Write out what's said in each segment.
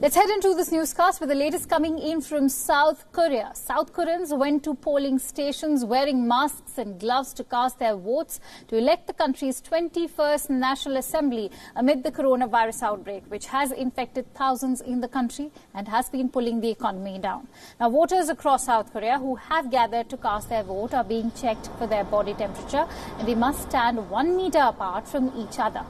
Let's head into this newscast with the latest coming in from South Korea. South Koreans went to polling stations wearing masks and gloves to cast their votes to elect the country's 21st National Assembly amid the coronavirus outbreak, which has infected thousands in the country and has been pulling the economy down. Now, voters across South Korea who have gathered to cast their vote are being checked for their body temperature and they must stand one meter apart from each other.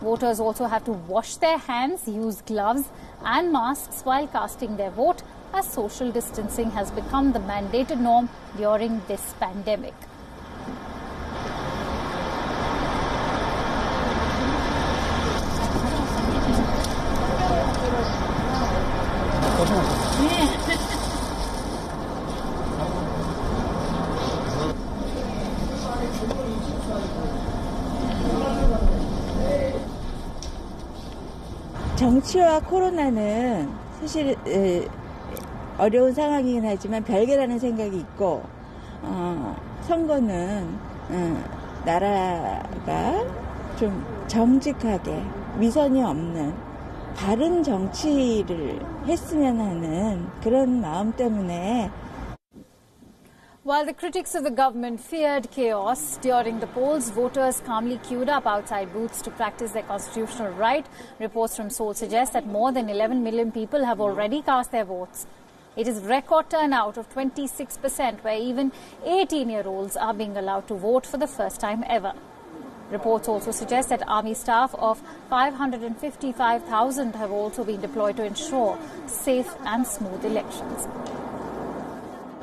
Voters also have to wash their hands, use gloves and masks while casting their vote as social distancing has become the mandated norm during this pandemic. 정치와 코로나는 사실 어려운 상황이긴 하지만 별개라는 생각이 있고 어, 선거는 어, 나라가 좀 정직하게 위선이 없는 바른 정치를 했으면 하는 그런 마음 때문에 While the critics of the government feared chaos during the polls, voters calmly queued up outside booths to practice their constitutional right. Reports from Seoul suggest that more than 11 million people have already cast their votes. It is record turnout of 26%, where even 18-year-olds are being allowed to vote for the first time ever. Reports also suggest that army staff of 555,000 have also been deployed to ensure safe and smooth elections.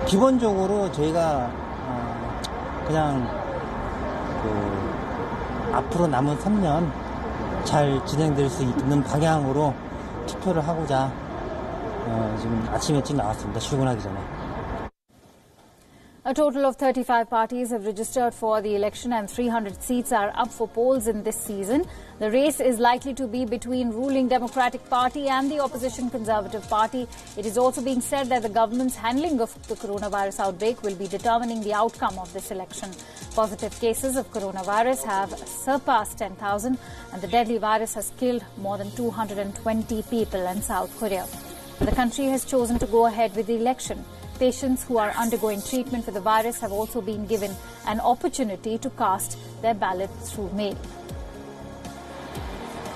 기본적으로 저희가 어 그냥 그 앞으로 남은 3년 잘 진행될 수 있는 방향으로 투표를 하고자 어 지금 아침 일찍 나왔습니다. 출근하기 전에. A total of 35 parties have registered for the election and 300 seats are up for polls in this season. The race is likely to be between ruling Democratic Party and the opposition Conservative Party. It is also being said that the government's handling of the coronavirus outbreak will be determining the outcome of this election. Positive cases of coronavirus have surpassed 10,000 and the deadly virus has killed more than 220 people in South Korea. The country has chosen to go ahead with the election. Patients who are undergoing treatment for the virus have also been given an opportunity to cast their ballot through mail.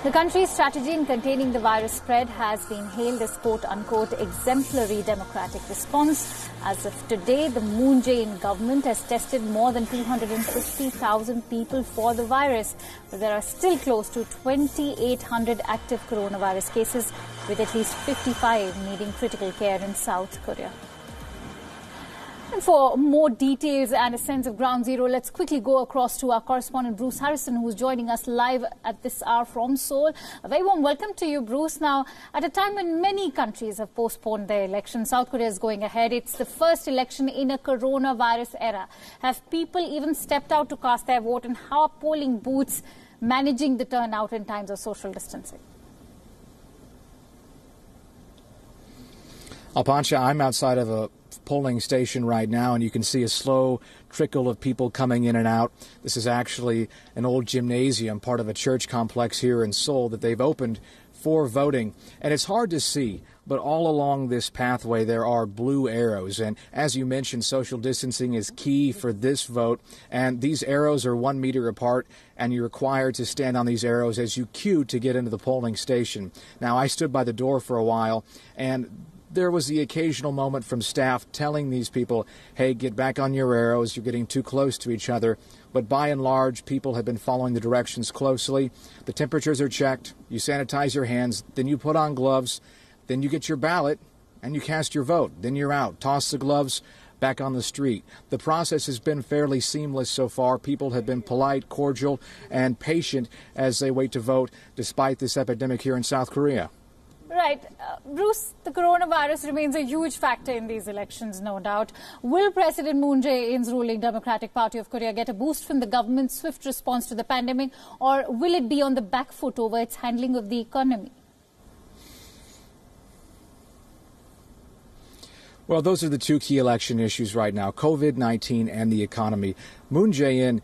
The country's strategy in containing the virus spread has been hailed as quote unquote exemplary democratic response. As of today, the Moon Jae-in government has tested more than 250,000 people for the virus, but there are still close to 2,800 active coronavirus cases, with at least 55 needing critical care in South Korea. And for more details and a sense of ground zero, let's quickly go across to our correspondent Bruce Harrison, who's joining us live at this hour from Seoul. A very warm welcome to you, Bruce. Now, at a time when many countries have postponed their elections, South Korea is going ahead. It's the first election in a coronavirus era. Have people even stepped out to cast their vote, and how are polling booths managing the turnout in times of social distancing? Alpancha, I'm outside of a polling station right now, and you can see a slow trickle of people coming in and out. This is actually an old gymnasium, part of a church complex here in Seoul that they've opened for voting. And it's hard to see, but all along this pathway there are blue arrows. And as you mentioned, social distancing is key for this vote. And these arrows are one meter apart, and you're required to stand on these arrows as you queue to get into the polling station. Now, I stood by the door for a while, and there was the occasional moment from staff telling these people, hey, get back on your arrows, you're getting too close to each other. But by and large, people have been following the directions closely. The temperatures are checked, you sanitize your hands, then you put on gloves, then you get your ballot, and you cast your vote. Then you're out. Toss the gloves back on the street. The process has been fairly seamless so far. People have been polite, cordial, and patient as they wait to vote despite this epidemic here in South Korea. Right. Uh, Bruce, the coronavirus remains a huge factor in these elections, no doubt. Will President Moon Jae-in's ruling Democratic Party of Korea get a boost from the government's swift response to the pandemic, or will it be on the back foot over its handling of the economy? Well, those are the two key election issues right now COVID 19 and the economy. Moon Jae in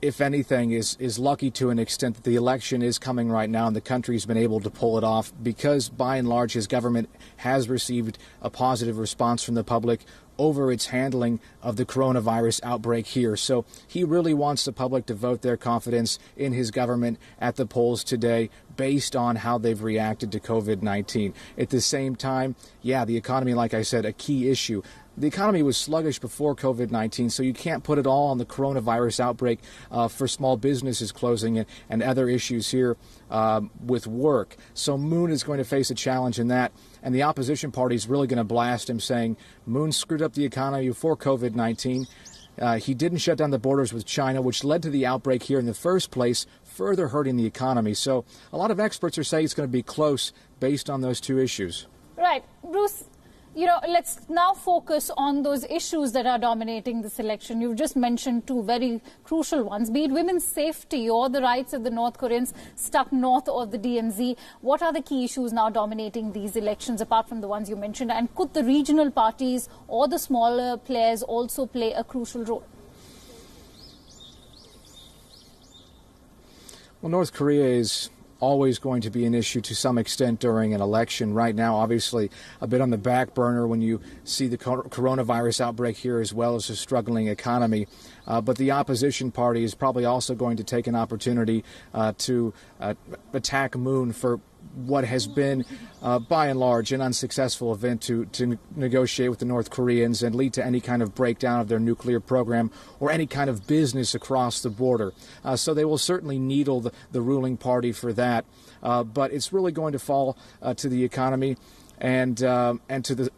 if anything, is is lucky to an extent that the election is coming right now, and the country's been able to pull it off because, by and large, his government has received a positive response from the public over its handling of the coronavirus outbreak here. So he really wants the public to vote their confidence in his government at the polls today based on how they've reacted to COVID 19. At the same time, yeah, the economy, like I said, a key issue. The economy was sluggish before COVID 19, so you can't put it all on the coronavirus outbreak uh, for small businesses closing and, and other issues here um, with work. So Moon is going to face a challenge in that. And the opposition party is really going to blast him, saying Moon screwed up the economy before COVID 19. Uh, he didn't shut down the borders with China, which led to the outbreak here in the first place, further hurting the economy. So a lot of experts are saying it's going to be close based on those two issues. Right. Bruce, you know, let's now focus on those issues that are dominating this election. You've just mentioned two very crucial ones, be it women's safety or the rights of the North Koreans stuck north of the DMZ. What are the key issues now dominating these elections, apart from the ones you mentioned? And could the regional parties or the smaller players also play a crucial role? Well, North Korea is always going to be an issue to some extent during an election. Right now, obviously, a bit on the back burner when you see the coronavirus outbreak here as well as a struggling economy. Uh, but the opposition party is probably also going to take an opportunity uh, to uh, attack Moon for what has been, uh, by and large, an unsuccessful event to, to negotiate with the North Koreans and lead to any kind of breakdown of their nuclear program or any kind of business across the border. Uh, so they will certainly needle the, the ruling party for that. Uh, but it's really going to fall uh, to the economy and um, and to the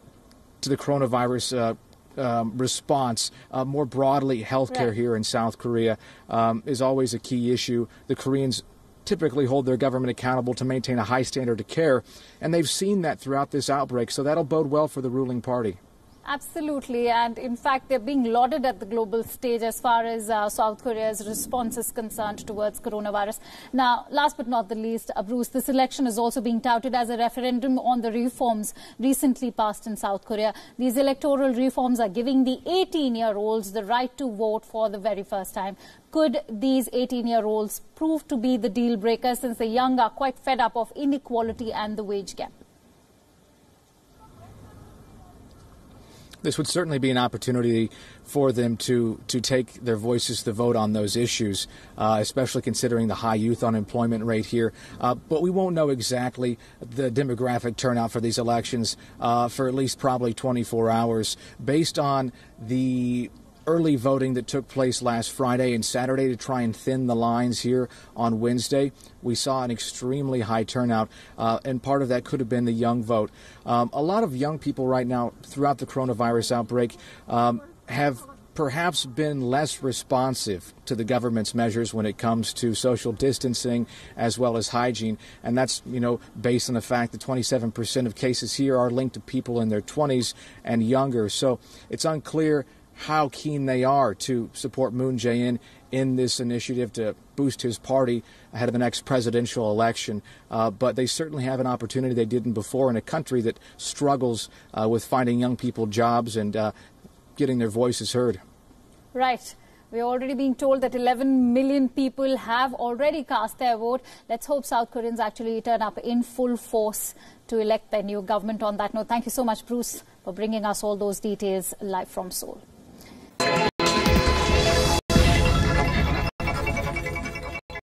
to the coronavirus uh, um, response. Uh, more broadly, healthcare here in South Korea um, is always a key issue. The Koreans typically hold their government accountable to maintain a high standard of care, and they've seen that throughout this outbreak, so that'll bode well for the ruling party. Absolutely, and in fact, they're being lauded at the global stage as far as uh, South Korea's response is concerned towards coronavirus. Now, last but not the least, uh, Bruce, this election is also being touted as a referendum on the reforms recently passed in South Korea. These electoral reforms are giving the 18 year olds the right to vote for the very first time. Could these 18 year olds prove to be the deal breaker since the young are quite fed up of inequality and the wage gap? This would certainly be an opportunity for them to to take their voices to vote on those issues, uh, especially considering the high youth unemployment rate here. Uh, but we won't know exactly the demographic turnout for these elections uh, for at least probably 24 hours, based on the early voting that took place last Friday and Saturday to try and thin the lines here on Wednesday. We saw an extremely high turnout, uh, and part of that could have been the young vote. Um, a lot of young people right now, throughout the coronavirus outbreak, um, have perhaps been less responsive to the government's measures when it comes to social distancing as well as hygiene. And that's, you know, based on the fact that 27% of cases here are linked to people in their 20s and younger. So it's unclear how keen they are to support Moon Jae-in in this initiative to boost his party ahead of the next presidential election. Uh, but they certainly have an opportunity they didn't before in a country that struggles uh, with finding young people jobs and uh, getting their voices heard. Right. We're already being told that 11 million people have already cast their vote. Let's hope South Koreans actually turn up in full force to elect their new government on that note. Thank you so much, Bruce, for bringing us all those details live from Seoul.